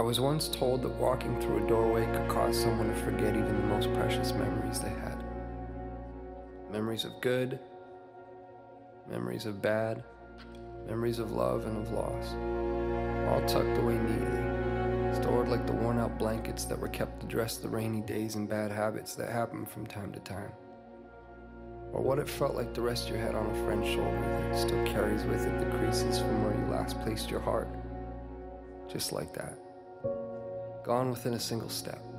I was once told that walking through a doorway could cause someone to forget even the most precious memories they had. Memories of good, memories of bad, memories of love and of loss, all tucked away neatly, stored like the worn out blankets that were kept to dress the rainy days and bad habits that happen from time to time. Or what it felt like to rest your head on a friend's shoulder that still carries with it the creases from where you last placed your heart. Just like that. Gone within a single step.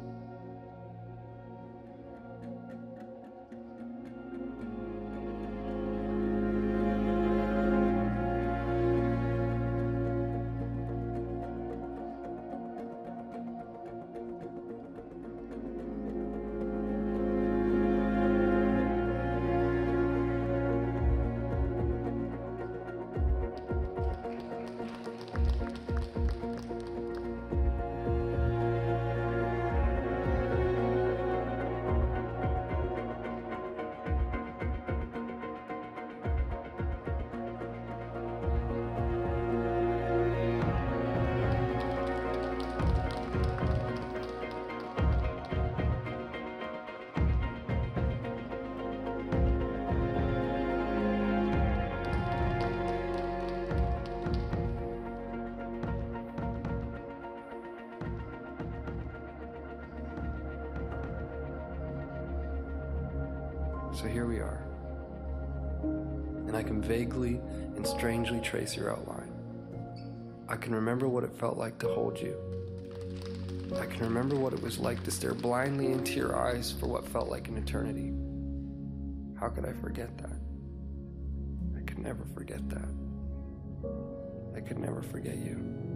So here we are. And I can vaguely and strangely trace your outline. I can remember what it felt like to hold you. I can remember what it was like to stare blindly into your eyes for what felt like an eternity. How could I forget that? I could never forget that. I could never forget you.